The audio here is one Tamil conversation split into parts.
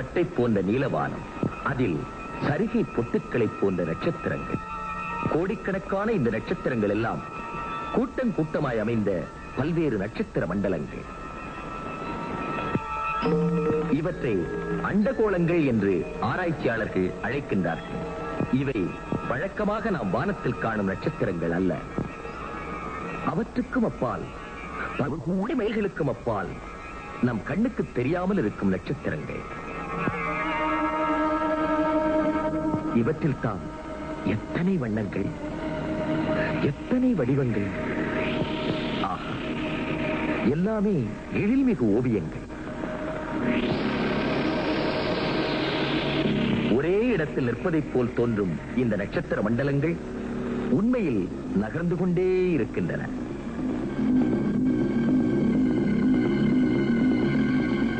பட்டை போன்ற நீலவானம் அதில் சரிகை பொட்டுக்களை போன்ற நட்சத்திரங்கள். கோடிக்கணக்கான இந்த நட்சத்திரங்கள் எல்லாம் கூட்டம் கூட்டமாய் அமைந்த பல்வேறு நட்சத்திர மண்டலங்கள். இவற்றை அண்டகோளங்கள் என்று ஆராய்ச்சியாளர்கள் அழைக்கின்றார்கள். இவை வழக்கமாக நாம் வானத்தில் காணும் நட்சத்திரங்கள் அல்ல. அவற்றுக்கும் அப்பால் பல கோடி மைல்களுக்கும் அப்பால் நம் கண்ணுக்கு தெரியாமல் இருக்கும் நட்சத்திரங்கள். இவற்றில் தான் எத்தனை வண்ணங்கள் எத்தனை வடிவங்கள்? ஆஹா எல்லாமே எழில்மிகு ஓவியங்கள். ஒரே இடத்தில் நிற்பதைப் போல் தோன்றும் இந்த நட்சத்திர மண்டலங்கள் உண்மையில் நகர்ந்து கொண்டே இருக்கின்றன.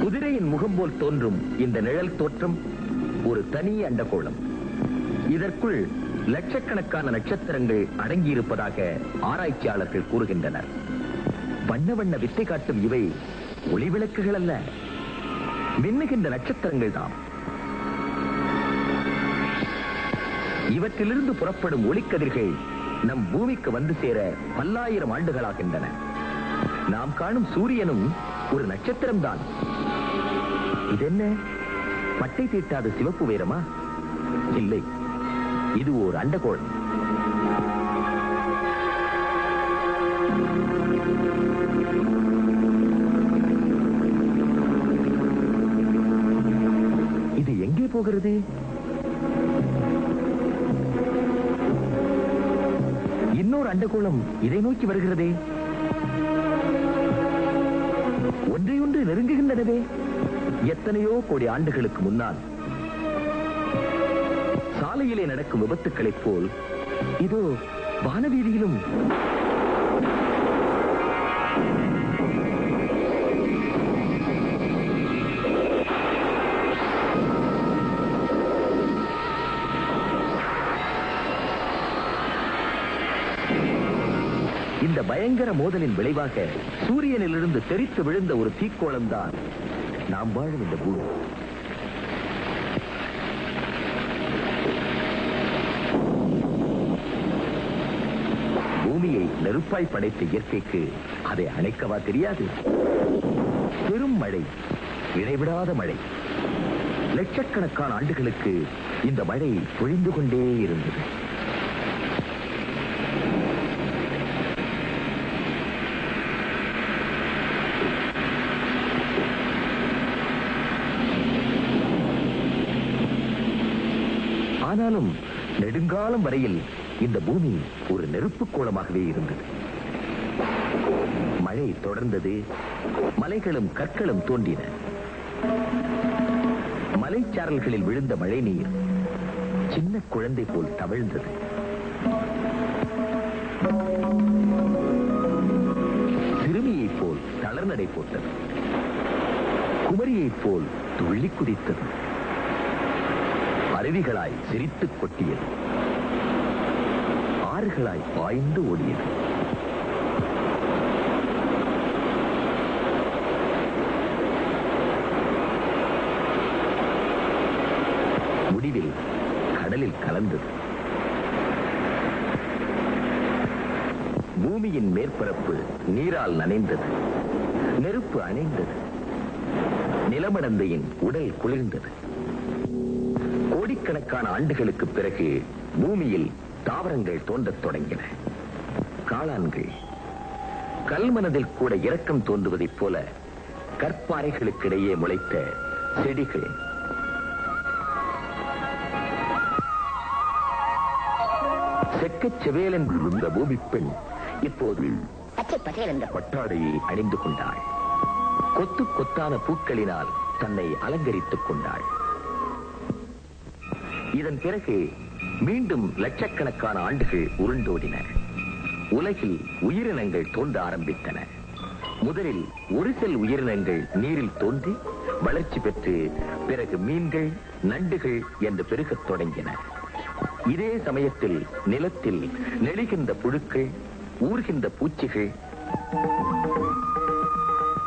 குதிரையின் முகம் போல் தோன்றும் இந்த நிழல் தோற்றம் ஒரு தனி அண்டகோளம். இதற்குள் லட்சக்கணக்கான நட்சத்திரங்கள் அடங்கியிருப்பதாக ஆராய்ச்சியாளர்கள் கூறுகின்றனர். வண்ண வண்ண வித்தை காட்டும் இவை ஒளிவிளக்குகள் அல்ல மின்னுகின்ற நட்சத்திரங்கள் தான் இவற்றிலிருந்து புறப்படும் ஒளிக்கதிர்கள் நம் பூமிக்கு வந்து சேர பல்லாயிரம் ஆண்டுகளாகின்றன. நாம் காணும் சூரியனும் ஒரு நட்சத்திரம்தான். இதென்ன? பட்டை தீட்டாத சிவப்பு வேரமா இல்லை. இது ஓர் அண்டகோள் இது எங்கே போகிறது? இன்னொரு அண்டகோளம் இதை நோக்கி வருகிறதே. ஒன்றையொன்று நெருங்குகின்றனவே. எத்தனையோ கோடி ஆண்டுகளுக்கு முன்னால் சாலையிலே நடக்கும் விபத்துக்களைப் போல் இதோ வானவீதியிலும். இந்த பயங்கர மோதலின் விளைவாக சூரியனிலிருந்து தெரித்து விழுந்த ஒரு தீக்கோளம் தான் நாம் வாழும் இந்த பூமி. பூமியை நெருப்பாய் படைத்த இயற்கைக்கு அதை அணைக்கவா தெரியாது? பெரும் மழை இடைவிடாத மழை. லட்சக்கணக்கான ஆண்டுகளுக்கு இந்த மழை பொழிந்து கொண்டே இருந்தது. ஆனாலும் நெடுங்காலம் வரையில் இந்த பூமி ஒரு நெருப்பு கோலமாகவே இருந்தது. மழை தொடர்ந்தது மலைகளும் கற்களும் தோன்றின. மலைச்சாரல்களில் விழுந்த மழை நீர் சின்ன குழந்தை போல் தவழ்ந்தது. சிறுமியைப் போல் தளர்நடை போட்டது. குமரியைப் போல் துள்ளி குதித்தது. அருவிகளாய் சிரித்துக் கொட்டியது. ஆறுகளாய் பாய்ந்து ஓடியது. முடிவில் கடலில் கலந்தது. பூமியின் மேற்பரப்பு நீரால் நனைந்தது. நெருப்பு அணைந்தது. நிலமடந்தையின் உடல் குளிர்ந்தது. கோடிக்கணக்கான ஆண்டுகளுக்கு பிறகு பூமியில் தாவரங்கள் தோன்றத் தொடங்கின. காளான்கள். கல்மனதில் கூட இரக்கம் தோன்றுவதைப் போல கற்பாறைகளுக்கிடையே முளைத்த செடிகள். செக்கச் செவேலென்று இருந்த பூமி பெண் இப்போது பச்சை பசேல் என்ற பட்டாடையை அணிந்து கொண்டாள். கொத்து கொத்தான பூக்களினால் தன்னை அலங்கரித்துக் கொண்டாள். இதன் பிறகு மீண்டும் லட்சக்கணக்கான ஆண்டுகள் உருண்டோடின. உலகில் உயிரினங்கள் தோன்ற ஆரம்பித்தன. முதலில் ஒரு செல் உயிரினங்கள் நீரில் தோன்றி வளர்ச்சி பெற்று பிறகு மீன்கள் நண்டுகள் என்று பெருகத் தொடங்கின. இதே சமயத்தில் நிலத்தில் நெளிகின்ற புழுக்கள் ஊர்கின்ற பூச்சிகள்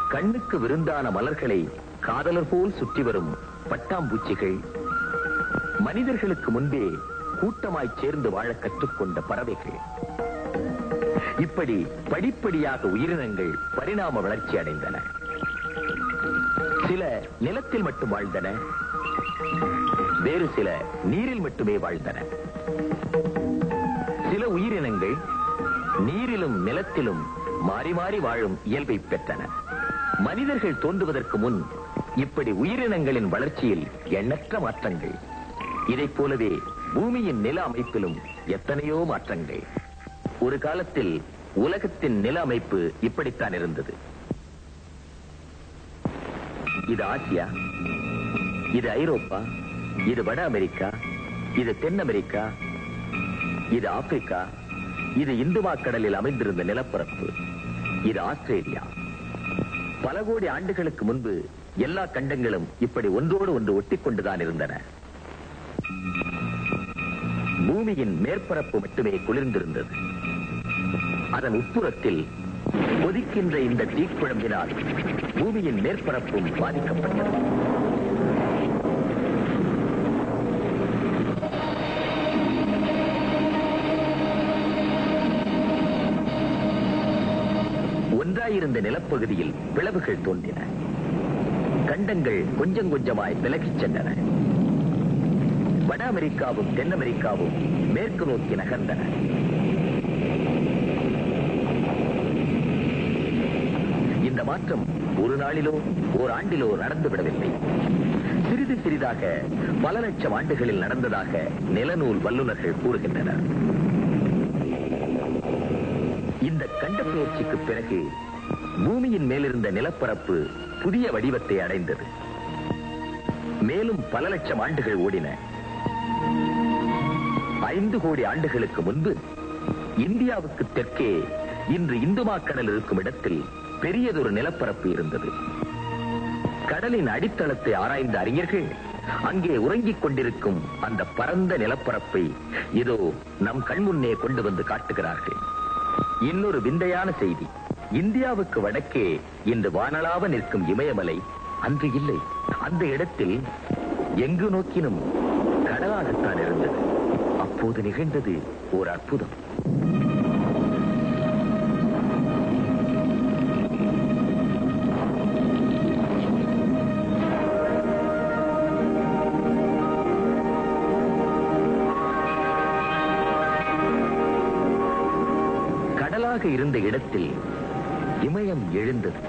கண்ணுக்கு விருந்தான மலர்களை காதலர் போல் சுற்றி வரும் பட்டாம்பூச்சிகள் மனிதர்களுக்கு முன்பே கூட்டமாய் சேர்ந்து வாழ கற்றுக்கொண்ட பறவைகள். இப்படி படிப்படியாக உயிரினங்கள் பரிணாம வளர்ச்சி அடைந்தன. சில நிலத்தில் மட்டும் வாழ்ந்தன. வேறு சில நீரில் மட்டுமே வாழ்ந்தன. சில உயிரினங்கள் நீரிலும் நிலத்திலும் மாறி மாறி வாழும் இயல்பை பெற்றன. மனிதர்கள் தோன்றுவதற்கு முன் இப்படி உயிரினங்களின் வளர்ச்சியில் எண்ணற்ற மாற்றங்கள். இதைப் போலவே பூமியின் நில அமைப்பிலும் எத்தனையோ மாற்றங்கள். ஒரு காலத்தில் உலகத்தின் நில அமைப்பு இப்படித்தான் இருந்தது. இது ஆசியா இது ஐரோப்பா இது வட அமெரிக்கா இது தென் அமெரிக்கா இது ஆப்பிரிக்கா இது இந்துமா கடலில் அமைந்திருந்த நிலப்பரப்பு இது ஆஸ்திரேலியா. பல கோடி ஆண்டுகளுக்கு முன்பு எல்லா கண்டங்களும் இப்படி ஒன்றோடு ஒன்று ஒட்டிக்கொண்டுதான் இருந்தன. பூமியின் மேற்பரப்பு மட்டுமே குளிர்ந்திருந்தது. அதன் உட்புறத்தில் கொதிக்கின்ற இந்த தீக்குழம்பினால் பூமியின் மேற்பரப்பும் பாதிக்கப்பட்டது. ஒன்றாயிருந்த நிலப்பகுதியில் பிளவுகள் தோன்றின. கண்டங்கள் கொஞ்சம் கொஞ்சமாய் விலகிச் சென்றன. வட அமெரிக்காவும் தென் அமெரிக்காவும் மேற்கு நோக்கி நகர்ந்தன. இந்த மாற்றம் ஒரு நாளிலோ ஓர் ஆண்டிலோ நடந்துவிடவில்லை. சிறிது சிறிதாக பல லட்சம் ஆண்டுகளில் நடந்ததாக நிலநூல் வல்லுநர்கள் கூறுகின்றனர். இந்த கண்டப்பெயர்ச்சிக்கு பிறகு பூமியின் மேலிருந்த நிலப்பரப்பு புதிய வடிவத்தை அடைந்தது. மேலும் பல லட்சம் ஆண்டுகள் ஓடின. ஐந்து கோடி ஆண்டுகளுக்கு முன்பு இந்தியாவுக்கு தெற்கே இன்று இந்துமா கடல் இருக்கும் இடத்தில் பெரியதொரு நிலப்பரப்பு இருந்தது. கடலின் அடித்தளத்தை ஆராய்ந்த அறிஞர்கள் அங்கே உறங்கிக் கொண்டிருக்கும் அந்த பரந்த நிலப்பரப்பை இதோ நம் கண்முன்னே கொண்டு வந்து காட்டுகிறார்கள். இன்னொரு விந்தையான செய்தி. இந்தியாவுக்கு வடக்கே இன்று வானலாவ நிற்கும் இமயமலை அன்று இல்லை. அந்த இடத்தில் எங்கு நோக்கினும் கடலாகத்தான் இருந்தது. அப்போது நிகழ்ந்தது ஒரு அற்புதம். கடலாக இருந்த இடத்தில் இமயம் எழுந்தது.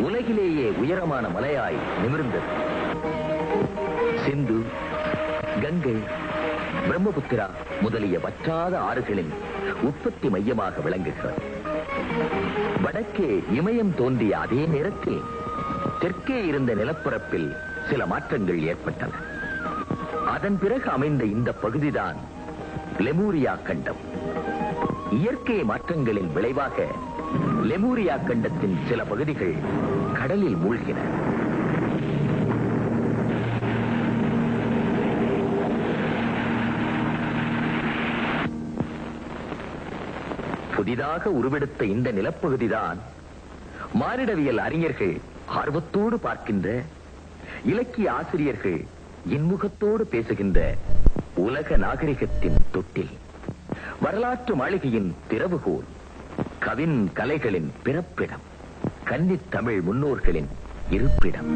உலகிலேயே உயரமான மலையாய் நிமிர்ந்தது. சிந்து கங்கை பிரம்மபுத்திரா முதலிய வற்றாத ஆறுகளின் உற்பத்தி மையமாக விளங்குகிறது. வடக்கே இமயம் தோன்றிய அதே நேரத்தில் தெற்கே இருந்த நிலப்பரப்பில் சில மாற்றங்கள் ஏற்பட்டன. அதன் பிறகு அமைந்த இந்த பகுதிதான் லெமூரியா கண்டம். இயற்கை மாற்றங்களின் விளைவாக லெமூரியா கண்டத்தின் சில பகுதிகள் கடலில் மூழ்கின. புதிதாக உருவெடுத்த இந்த நிலப்பகுதிதான் மானிடவியல் அறிஞர்கள் ஆர்வத்தோடு பார்க்கின்ற இலக்கிய ஆசிரியர்கள் இன்முகத்தோடு பேசுகின்ற உலக நாகரிகத்தின் தொட்டில் வரலாற்று மாளிகையின் திறவுகோல் கவின் கலைகளின் பிறப்பிடம் கன்னித் தமிழ் முன்னோர்களின் இருப்பிடம்.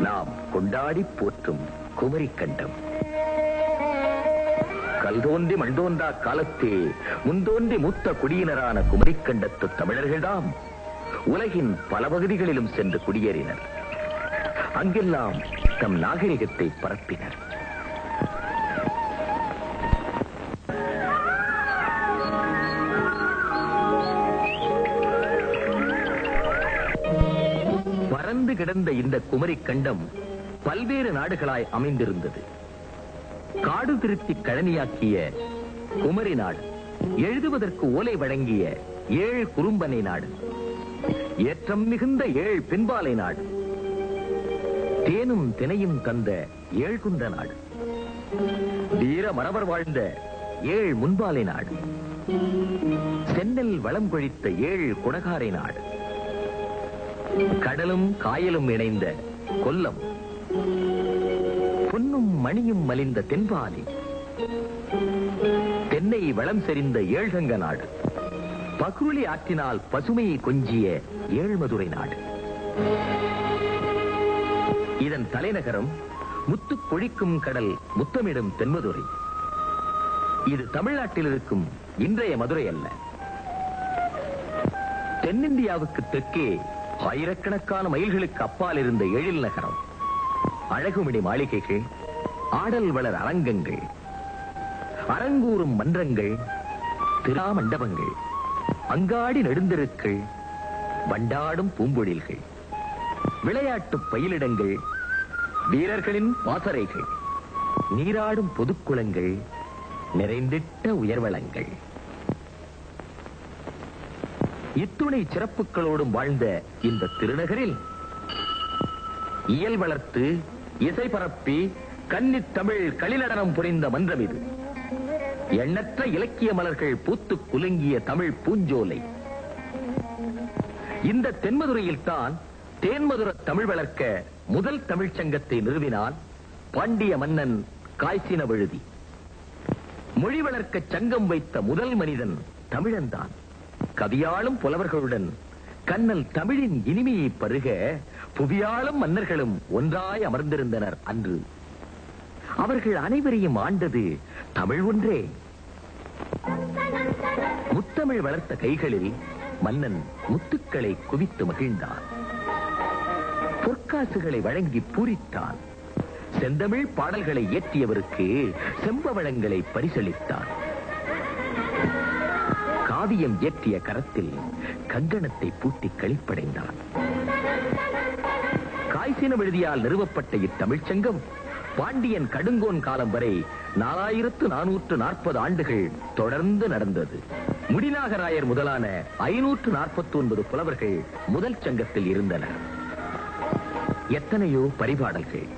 நாம் கொண்டாடி போற்றும் குமரிக்கண்டம். கண்டம் கல்தோன்றி மண்தோன்றா காலத்தே முன்தோன்றி மூத்த குடியினரான குமரிக்கண்டத்து தமிழர்கள்தாம் உலகின் பல பகுதிகளிலும் சென்று குடியேறினர். அங்கெல்லாம் தம் நாகரிகத்தை பரப்பினர். பறந்து கிடந்த இந்த குமரிக் கண்டம் பல்வேறு நாடுகளாய் அமைந்திருந்தது. காடு திருத்தி கழனியாக்கிய குமரி நாடு. எழுதுவதற்கு ஓலை வழங்கிய ஏழு குறும்பனை நாடு. ஏற்றம் மிகுந்த ஏழு பின்பாலை நாடு. தேனும் தினையும் தந்த ஏழ்குந்த நாடு. வீர மரவர் வாழ்ந்த ஏழ் முன்பாலை நாடு. சென்னல் வளம் கொழித்த ஏழு குடகாரை நாடு. கடலும் காயலும் இணைந்த கொல்லம். மணியும் மலிந்த தென்பாலி. தென்னை வளம் செறிந்த ஏழ்கங்க நாடு. பக்ருளி ஆற்றினால் பசுமையை கொஞ்சிய ஏழ்மதுரை நாடு. இதன் தலைநகரம் முத்து கொழிக்கும் கடல் முத்தமிடும் தென்மதுரை. இது தமிழ்நாட்டில் இருக்கும் இன்றைய மதுரை அல்ல. தென்னிந்தியாவுக்கு தெற்கே ஆயிரக்கணக்கான மைல்களுக்கு அப்பால் இருந்த எழில் நகரம். அழகுமணி மாளிகைகள் ஆடல் வளர் அரங்கங்கள் அரங்கூறும் மன்றங்கள் திரா மண்டபங்கள் அங்காடி நெடுந்தெருக்கள் வண்டாடும் பூம்பொழில்கள் விளையாட்டு பயிலிடங்கள் வீரர்களின் பாசறைகள் நீராடும் பொதுக்குளங்கள் நிறைந்திட்ட உயர்வளங்கள். இத்துணை சிறப்புகளோடும் வாழ்ந்த இந்த திருநகரில் இயல் வளர்த்து இசை பரப்பி கன்னித் தமிழ் களிநடனம் புரிந்த மன்றம் இது. எண்ணற்ற இலக்கிய மலர்கள் பூத்து குலுங்கிய தமிழ் பூஞ்சோலை. இந்த தென்மதுரையில் தான் தேன்மதுர தமிழ் வளர்க்க முதல் தமிழ்ச் சங்கத்தை நிறுவினான் பாண்டிய மன்னன் காய்ச்சின விழுதி. மொழி வளர்க்க சங்கம் வைத்த முதல் மனிதன் தமிழன்தான். கவியாளும் புலவர்களுடன் கண்ணல் தமிழின் இனிமையை பருக புவியாளும் மன்னர்களும் ஒன்றாய் அமர்ந்திருந்தனர் அன்று. அவர்கள் அனைவரையும் ஆண்டது தமிழ் ஒன்றே. முத்தமிழ் வளர்த்த கைகளில் மன்னன் முத்துக்களை குவித்து மகிழ்ந்தான். பொற்காசுகளை வழங்கி பூரித்தான். செந்தமிழ் பாடல்களை இயற்றியவருக்கு செம்பவளங்களை பரிசளித்தான். காவியம் இயற்றிய கரத்தில் கங்கணத்தை பூட்டி களிப்படைந்தான். காய்ச்சின விழுதியால் நிறுவப்பட்ட இத்தமிழ்ச் சங்கம் பாண்டியன் கடுங்கோன் காலம் வரை நாலாயிரத்து நானூற்று நாற்பது ஆண்டுகள் தொடர்ந்து நடந்தது. முடிநாகராயர் முதலான ஐநூற்று நாற்பத்தி ஒன்பது புலவர்கள் முதல் சங்கத்தில் இருந்தனர் எத்தனையோ பரிபாடல்கள்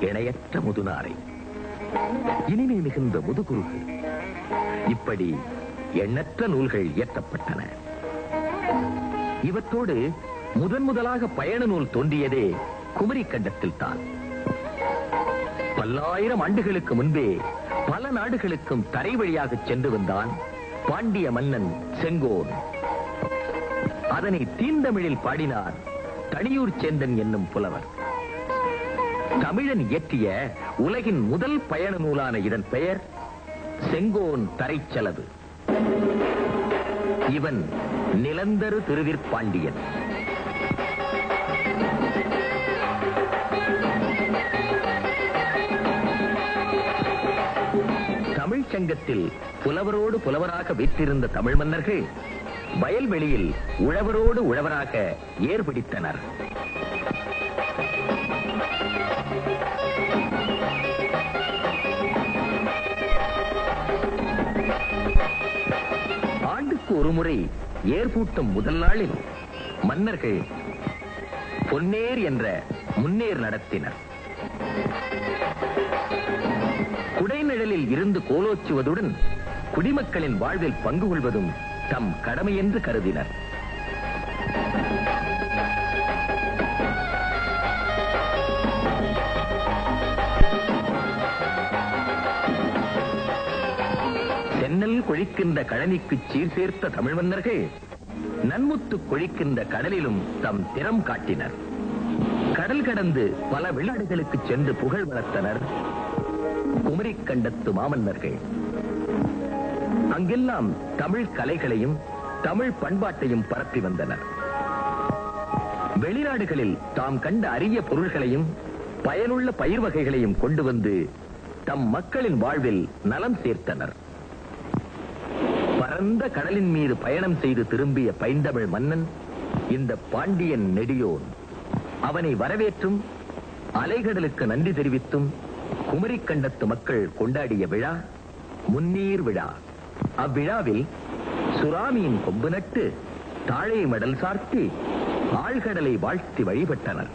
இணையற்ற முதுநாரை இனிமை மிகுந்த முதுகுருகள் இப்படி எண்ணற்ற நூல்கள் இயற்றப்பட்டன. இவற்றோடு முதன் முதலாக பயண நூல் தோன்றியதே குமரி கண்டத்தில் தான் பல்லாயிரம் ஆண்டுகளுக்கு முன்பே பல நாடுகளுக்கும் தரை வழியாக சென்று வந்தான் பாண்டிய மன்னன் செங்கோன். அதனை தீந்தமிழில் பாடினார் தனியூர் சேந்தன் என்னும் புலவர். தமிழன் இயற்றிய உலகின் முதல் பயண நூலான இதன் பெயர் செங்கோன் தரைச்செலவு. இவன் நிலந்தரு திருவிற்பாண்டியன். சங்கத்தில் புலவரோடு புலவராக வீற்றிருந்த தமிழ் மன்னர்கள் வயல்வெளியில் உழவரோடு உழவராக ஏர்பிடித்தனர் ஆண்டுக்கு ஒருமுறை ஏற்பூட்டும் முதல் நாளில் மன்னர்கள் பொன்னேர் என்ற முன்னேர் நடத்தினர். குடைநிழலில் இருந்து கோலோச்சுவதுடன் குடிமக்களின் வாழ்வில் பங்கு கொள்வதும் தம் கடமை என்று கருதினர். தென்னல் கொழிக்கின்ற கழனிக்கு சீர் சேர்த்த தமிழ் மன்னர்கள் நன்முத்து கொழிக்கின்ற கடலிலும் தம் திறம் காட்டினர். கடல் கடந்து பல வெளிநாடுகளுக்கு சென்று புகழ் வளர்த்தனர். குமரிக் கண்டத்து மாமன்னர்கள். அங்கெல்லாம் தமிழ் கலைகளையும் தமிழ் பண்பாட்டையும் பரப்பி வந்தனர். வெளிநாடுகளில் தாம் கண்ட அரிய பொருள்களையும் பயனுள்ள பயிர் வகைகளையும் கொண்டு வந்து தம் மக்களின் வாழ்வில் நலம் சேர்த்தனர். பரந்த கடலின் மீது பயணம் செய்து திரும்பிய பைந்தமிழ் மன்னன் இந்த பாண்டியன் நெடியோன் அவனை வரவேற்றும் அலைகடலுக்கு நன்றி தெரிவித்தும் குமரிக்கண்டத்து மக்கள் கொண்டாடிய விழா முன்னீர் விழா. அவ்விழாவில் சுறாமியின் கொம்பு நட்டு தாழை மடல் சார்த்தி ஆழ்கடலை வாழ்த்தி வழிபட்டனர்.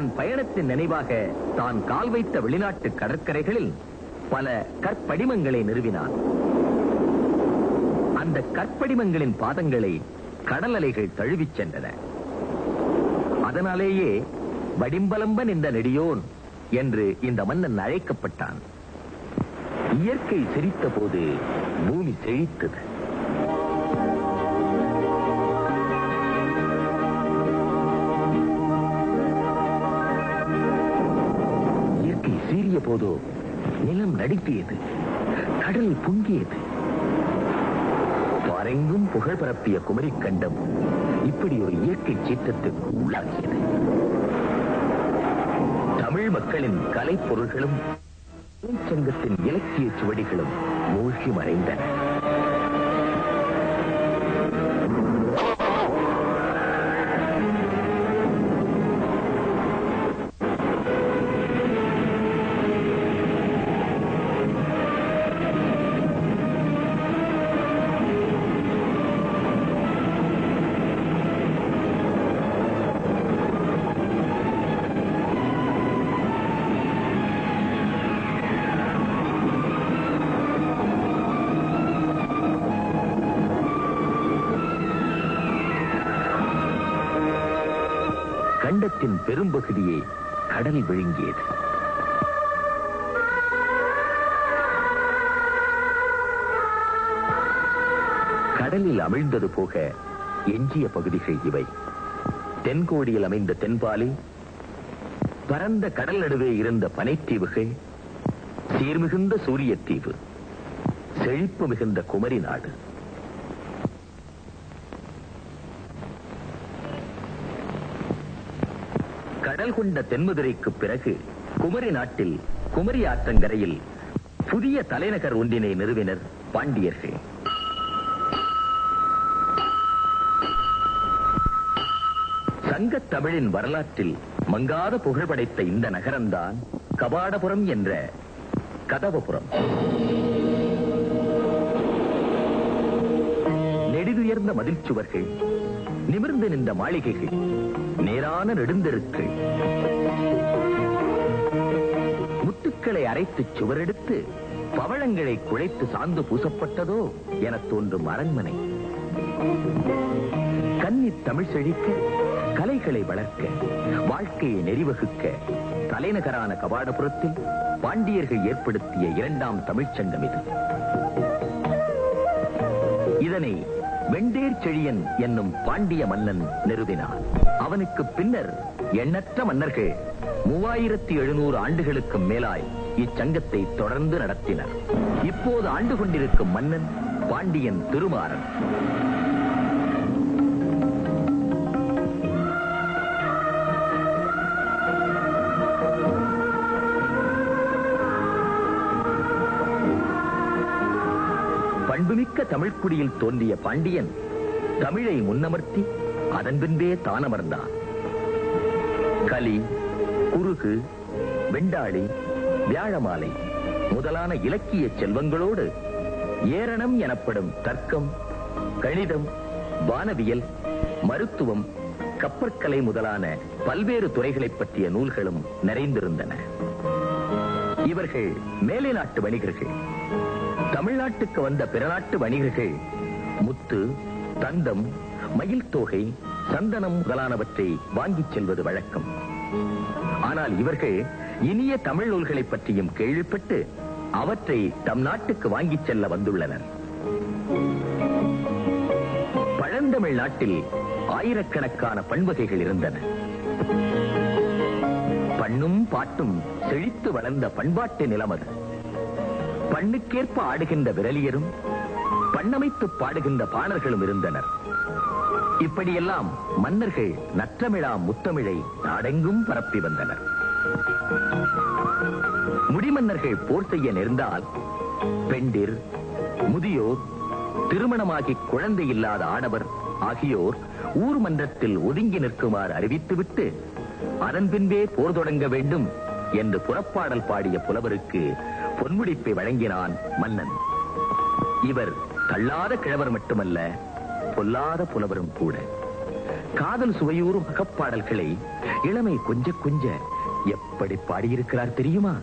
தன் பயணத்தின் நினைவாக தான் கால் வைத்த வெளிநாட்டு கடற்கரைகளில் பல கற்படிமங்களை நிறுவினான். அந்த கற்படிமங்களின் பாதங்களை கடல் அலைகள் தழுவிச் சென்றன. அதனாலேயே வடிம்பலம்பன் இந்த நெடியோன் என்று இந்த மன்னன் அழைக்கப்பட்டான். இயற்கை சிரித்த போது பூமி செழித்தது. போதோ நிலம் நடித்தியது கடல் பொங்கியது. பாரெங்கும் புகழ் பரப்பிய குமரிக் கண்டம் இப்படி ஒரு இயற்கை சீற்றத்துக்கு உள்ளாகியது தமிழ் மக்களின் கலைப்பொருள்களும் சங்கத்தின் இலக்கிய சுவடிகளும் மூழ்கி மறைந்தன. விழுங்கியது கடலில் அமிழ்ந்தது போக எஞ்சிய பகுதிகள் இவை. தென்கோடியில் அமைந்த தென்பாலி பரந்த கடல் நடுவே இருந்த பனைத்தீவுகள் சீர்மிகுந்த சூரியத்தீவு செழிப்பு மிகுந்த குமரி நாடு. கடல் கொண்ட தென்மதுரைக்கு பிறகு குமரி நாட்டில் குமரி ஆற்றங்கரையில் புதிய தலைநகர் ஒன்றினை நிறுவினர் பாண்டியர்கள். சங்க தமிழின் வரலாற்றில் மங்காத புகழ் படைத்த இந்த நகரம்தான் கபாடபுரம் என்ற கதவபுரம். நெடிதுயர்ந்த மதில் சுவர்கள் நிமிர்ந்து நின்ற மாளிகைகள் நேரான நெடுந்தெருக்கள் முத்துக்களை அரைத்து சுவரெடுத்து பவளங்களை குழைத்து சாந்து பூசப்பட்டதோ என தோன்றும் அரண்மனை. கன்னி தமிழ் செழிக்க கலைகளை வளர்க்க வாழ்க்கையை நெறிவகுக்க தலைநகரான கபாடபுரத்தில் பாண்டியர்கள் ஏற்படுத்திய இரண்டாம் தமிழ்ச்சங்கம் இது. இதனை வெண்டேர் செழியன் என்னும் பாண்டிய மன்னன் நிறுவினான். அவனுக்கு பின்னர் எண்ணற்ற மன்னர்கள் மூவாயிரத்தி எழுநூறு ஆண்டுகளுக்கு மேலாய் இச்சங்கத்தை தொடர்ந்து நடத்தினர். இப்போது ஆண்டு கொண்டிருக்கும் மன்னன் பாண்டியன் திருமாறன். தமிழ்குடியில் தோன்றிய பாண்டியன் தமிழை முன்னமர்த்தி அதன் பின்பே தானமர்ந்தான். கலி குறுகு வெண்டாளி வியாழமாலை முதலான இலக்கிய செல்வங்களோடு ஏரணம் எனப்படும் தர்க்கம் கணிதம் வானவியல் மருத்துவம் கப்பற்கலை முதலான பல்வேறு துறைகளைப் பற்றிய நூல்களும் நிறைந்திருந்தன. இவர்கள் மேலை நாட்டு வணிகர்கள். தமிழ்நாட்டுக்கு வந்த பிற நாட்டு வணிகர்கள் முத்து தந்தம் மயில் தோகை சந்தனம் முதலானவற்றை வாங்கிச் செல்வது வழக்கம். ஆனால் இவர்கள் இனிய தமிழ் நூல்களை பற்றியும் கேள்விப்பட்டு அவற்றை தம் நாட்டுக்கு வாங்கிச் செல்ல வந்துள்ளனர். பழந்தமிழ் நாட்டில் ஆயிரக்கணக்கான பண்வகைகள் இருந்தன. பண்ணும் பாட்டும் செழித்து வளர்ந்த பண்பாட்டு நிலம் அது. பண்ணுக்கேற்ப ஆடுகின்ற விரலியரும் பண்ணமைத்து பாடுகின்ற பாணர்களும் இருந்தனர். இப்படியெல்லாம் மன்னர்கள் நற்றமிழா முத்தமிழை நாடெங்கும் பரப்பி வந்தனர். முடிமன்னர்கள் போர் செய்ய நேர்ந்தால் பெண்டிர் முதியோர் திருமணமாகி குழந்தை இல்லாத ஆடவர் ஆகியோர் ஊர் மன்றத்தில் ஒதுங்கி நிற்குமாறு அறிவித்துவிட்டு அதன் பின்பே போர் தொடங்க வேண்டும் என்று புறப்பாடல் பாடிய புலவருக்கு பொன்முடிப்பை வழங்கினான் மன்னன். இவர் தள்ளாத கிழவர் மட்டுமல்ல பொல்லாத புலவரும் கூட. காதல் சுவையூறும் அகப்பாடல்களை இளமை கொஞ்ச கொஞ்ச எப்படி பாடியிருக்கிறார் தெரியுமா?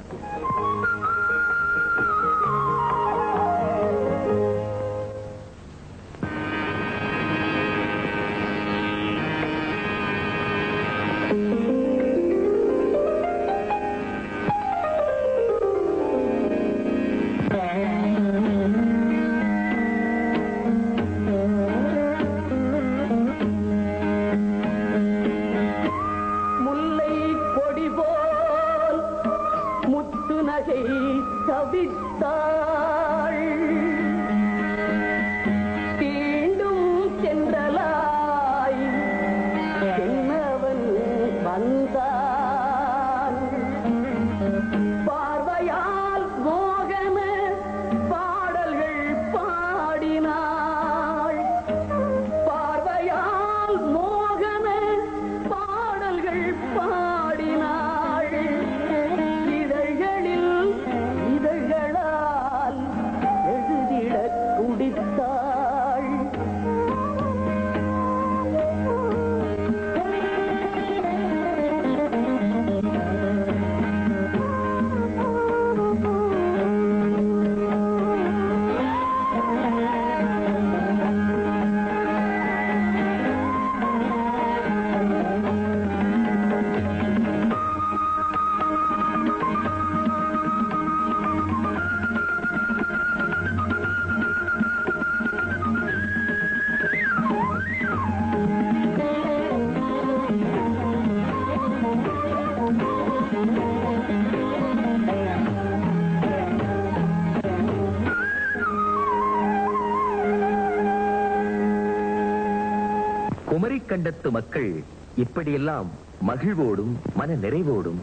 கண்டத்து மக்கள் இப்படியெல்லாம் மகிழ்வோடும் மன நிறைவோடும்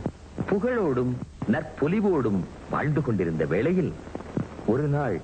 புகழோடும் நற்பொலிவோடும் வாழ்ந்து கொண்டிருந்த வேளையில் ஒரு நாள்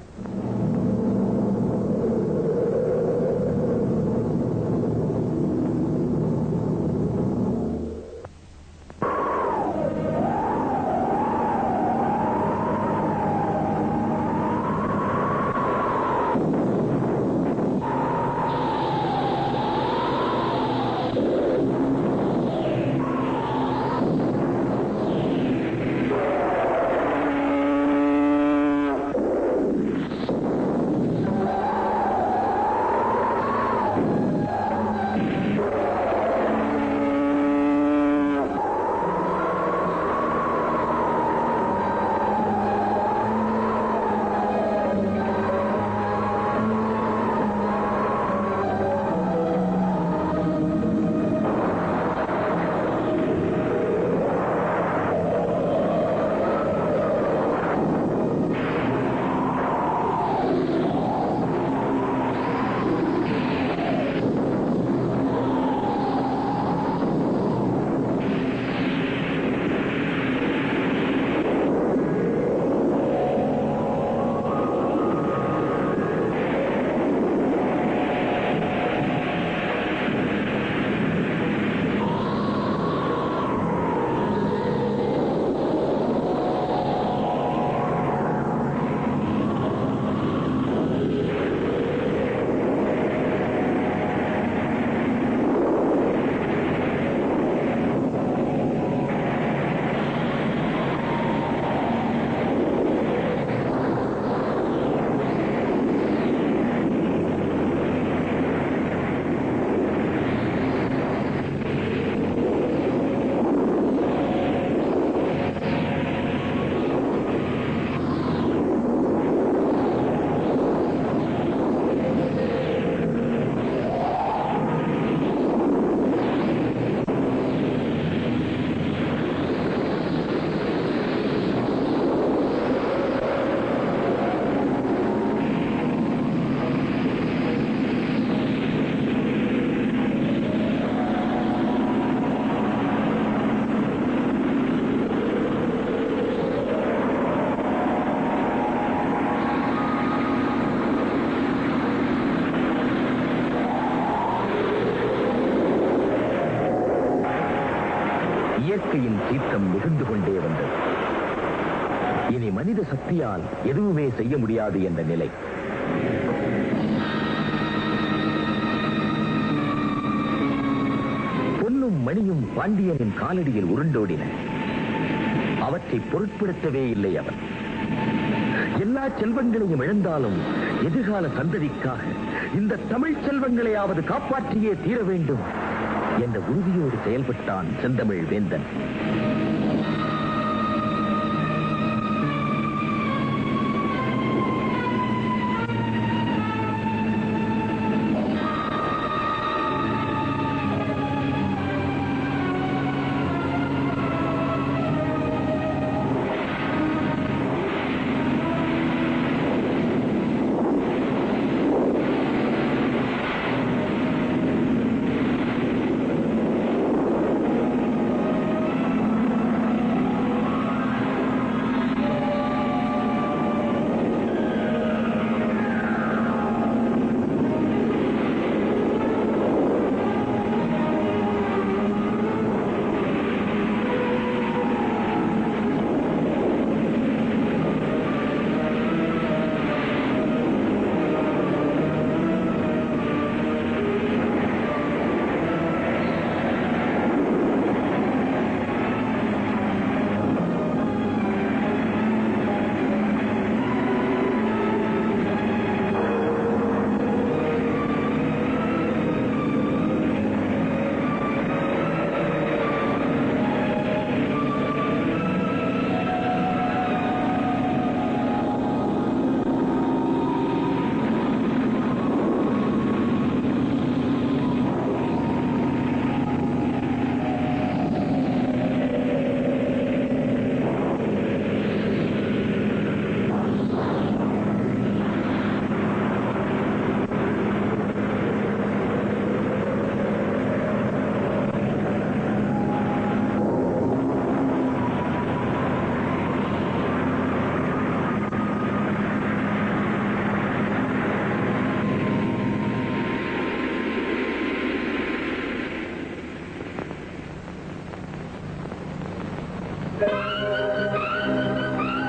மனித சக்தியால் எதுவுமே செய்ய முடியாது என்ற நிலை. பொன்னும் மணியும் பாண்டியனின் காலடியில் உருண்டோடின. அவற்றை பொருட்படுத்தவே இல்லை அவன். எல்லா செல்வங்களையும் இழந்தாலும் எதிர்கால சந்ததிக்காக இந்த தமிழ் செல்வங்களையாவது காப்பாற்றியே தீர வேண்டும் என்ற உறுதியோடு செயல்பட்டான் செந்தமிழ் வேந்தன்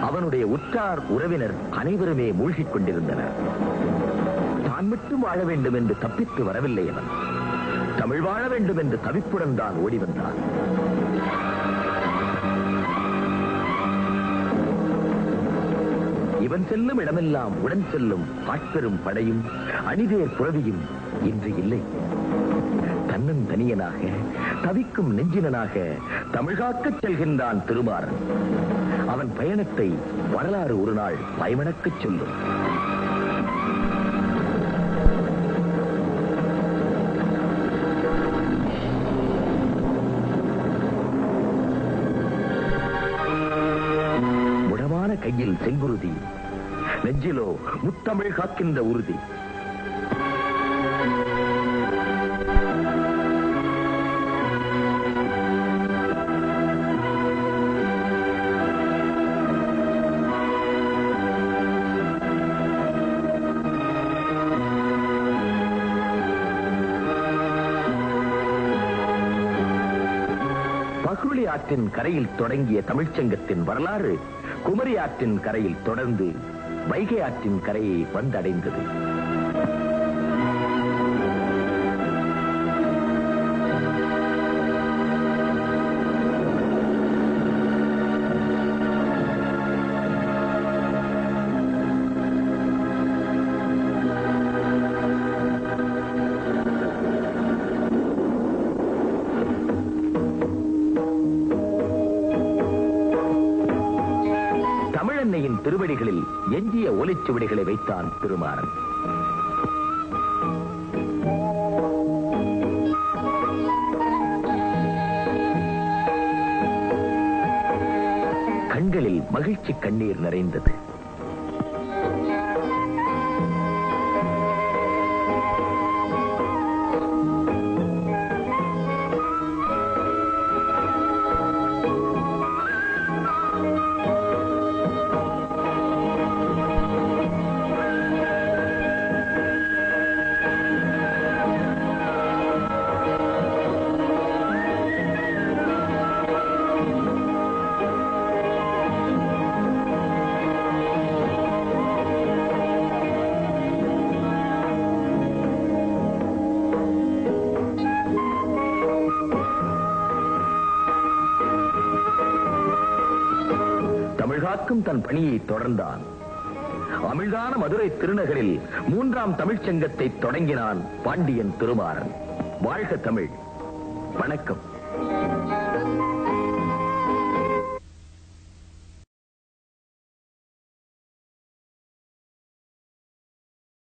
அவனுடைய உற்றார் உறவினர் அனைவருமே மூழ்கிக் கொண்டிருந்தனர். தான் மட்டும் வாழ வேண்டும் என்று தப்பித்து வரவில்லை அவன். தமிழ் வாழ வேண்டும் என்று தவிப்புடன் தான் ஓடி வந்தான். இவன் செல்லும் இடமெல்லாம் உடன் செல்லும் ஆட்பெரும் படையும் அணிதேர் புறவியும் இன்று இல்லை. தன்னன் தனியனாக தவிக்கும் நெஞ்சினனாக தமிழ்காக்க செல்கின்றான் திருமாறன். அவன் பயணத்தை வரலாறு ஒரு நாள் பயமணக்கச் சொல்லும். முடமான கையில் செங்குருதி நெஞ்சிலோ முத்தமிழ் காக்கின்ற உறுதி. ஆற்றின் கரையில் தொடங்கிய தமிழ்ச்சங்கத்தின் வரலாறு குமரி ஆற்றின் கரையில் தொடர்ந்து வைகை ஆற்றின் கரையை வந்தடைந்தது. எஞ்சிய வைத்தான் திருமாறன். கண்களில் மகிழ்ச்சி கண்ணீர் நிறைந்தது. காக்கும் தன் பணியை தொடர்ந்தான். அமிழ்தான மதுரை திருநகரில் மூன்றாம் தமிழ்ச்சங்கத்தை தொடங்கினான் பாண்டியன் திருமாறன். வாழ்க தமிழ்.